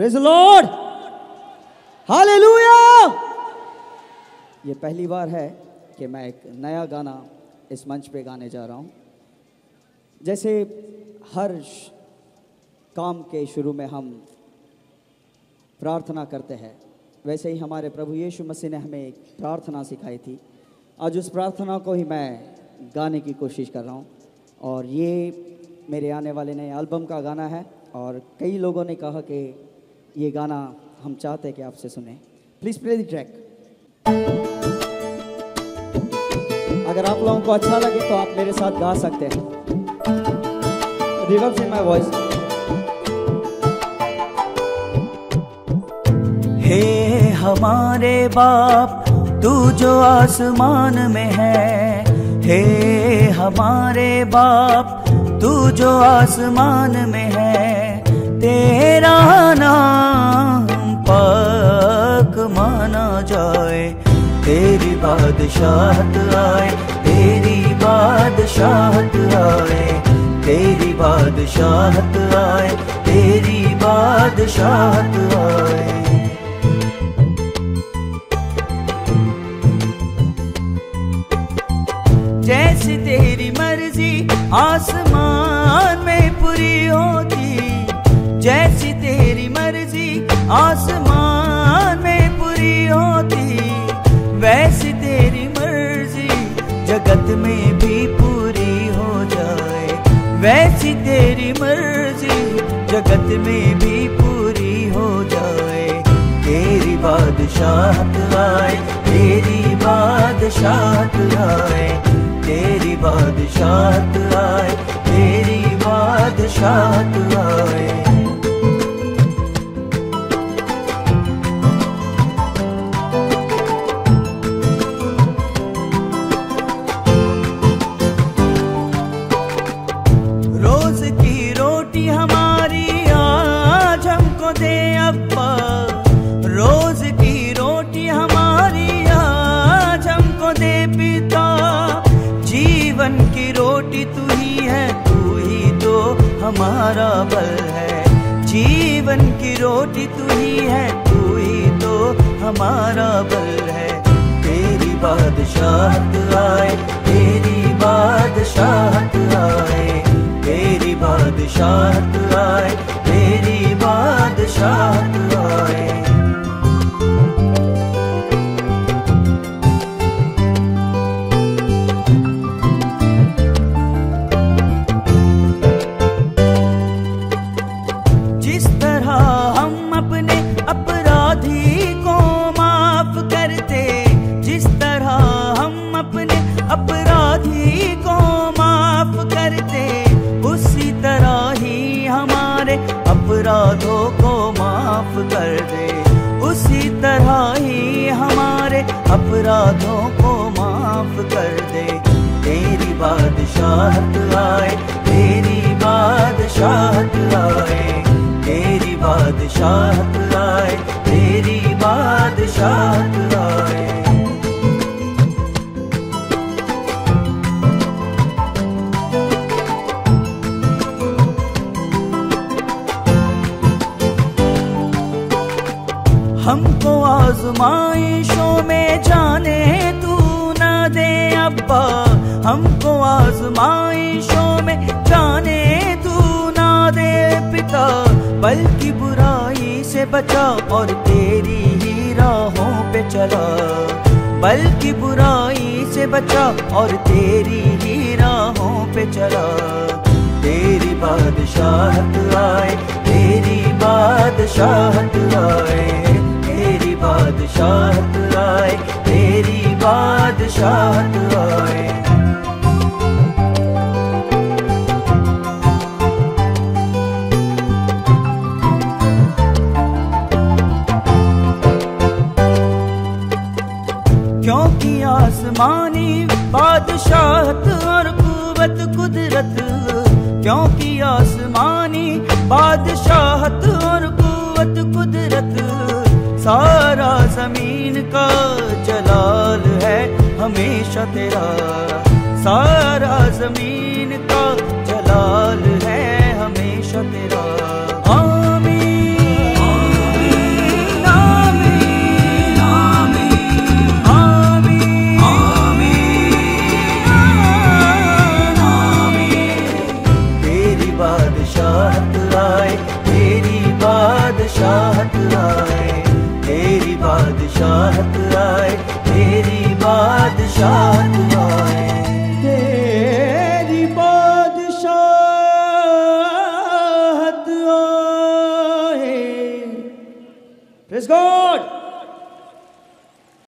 Praise Lord hallelujah ये पहली बार है कि मैं एक नया गाना इस मंच पे गाने जा रहा हूँ। जैसे हर काम के शुरू में हम प्रार्थना करते हैं, वैसे ही हमारे प्रभु यीशु मसीह ने हमें एक प्रार्थना सिखाई थी। आज उस प्रार्थना को ही मैं गाने की कोशिश कर रहा हूँ। और ये मेरे आने वाले नए एल्बम का गाना है और कई लोगों ने कहा कि ये गाना हम चाहते हैं कि आपसे सुने। प्लीज़ प्ले द ट्रैक अगर आप लोगों को अच्छा लगे तो आप मेरे साथ गा सकते हैं। Reverse in my voice. हे हमारे बाप, तू जो आसमान में है। हे हमारे बाप, तू जो आसमान में है। तेरा नाम पाक माना जाए। तेरी बादशाहत आए, तेरी बादशाहत आए। तेरी बादशाहत आए, तेरी बादशाहत आए। जैसी तेरी मर्ज़ी, आसमान में पूरी होती जैसी तेरी मर्ज़ी, आसमान में पूरी होती, वैसी तेरी मर्ज़ी, जगत में भी पूरी हो जाए। वैसी तेरी मर्ज़ी, जगत में भी पूरी हो जाए। तेरी बादशाहत आए, तेरी बादशाहत आए, तेरी बादशाहत आए, तेरी बादशाहत आए। रोज की रोटी हमारी आज हमको दे पिता। जीवन की रोटी तू ही है, तू ही तो हमारा बल है। जीवन की रोटी तू ही है, तू ही तो हमारा बल है। तेरी बादशाहत आए, तेरी बादशाहत आए। तेरी बादशाहत आए, तेरी बादशाहत अपराधों को माफ़ कर दे। उसी तरह ही हमारे अपराधों को माफ़ कर दे। तेरी बादशाहत आए, तेरी बादशाहत आए, तेरी बादशाहत आए आजमाइशों में जाने तू ना दे अब्बा। हमको आजमाइशों में जाने तू ना दे पिता। बल्कि बुराई से बचा और तेरी ही राहों पे चला। बल्कि बुराई से बचा और तेरी ही राहों पे चला। तेरी बादशाहत आए, तेरी बादशाहत आए। बादशाहत आए, तेरी बादशाहत आए। क्योंकि आसमानी बादशाहत और कुवत कुदरत, क्योंकि आसमानी बादशाहत और कुवत कुदरत सारा का जलाल है हमेशा तेरा सारा ज़मीन बादशाहत आए प्रेज गॉड